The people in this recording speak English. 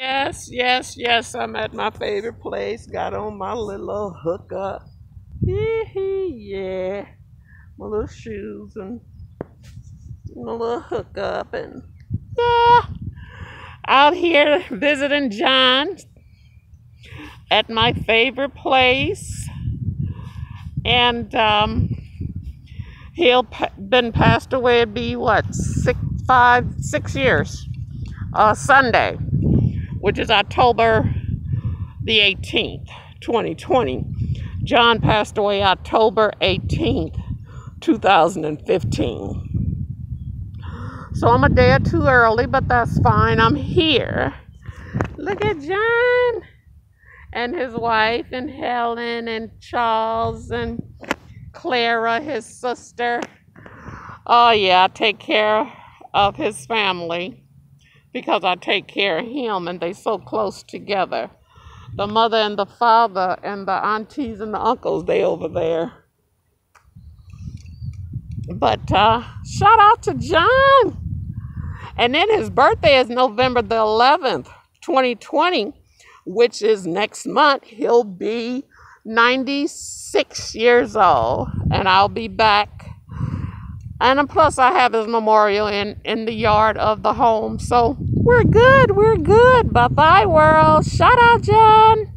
Yes, yes, yes. I'm at my favorite place. Got on my little hookup. yeah. My little shoes and my little hookup and yeah. Out here visiting John at my favorite place. And um he'll been passed away it'd be what six five six years uh sunday which is october the 18th 2020 john passed away october 18th 2015 so i'm a day or two early but that's fine. I'm here. Look at john and his wife and helen and charles and Clara, his sister. Oh, yeah, I take care of his family because I take care of him, and they so close together. The mother and the father and the aunties and the uncles, they over there. But uh, shout out to John. And then his birthday is November the 11th, 2020, which is next month. He'll be 96 years old, and I'll be back. And plus, I have his memorial in, in the yard of the home. So we're good. We're good. Bye bye, world. Shout out, John.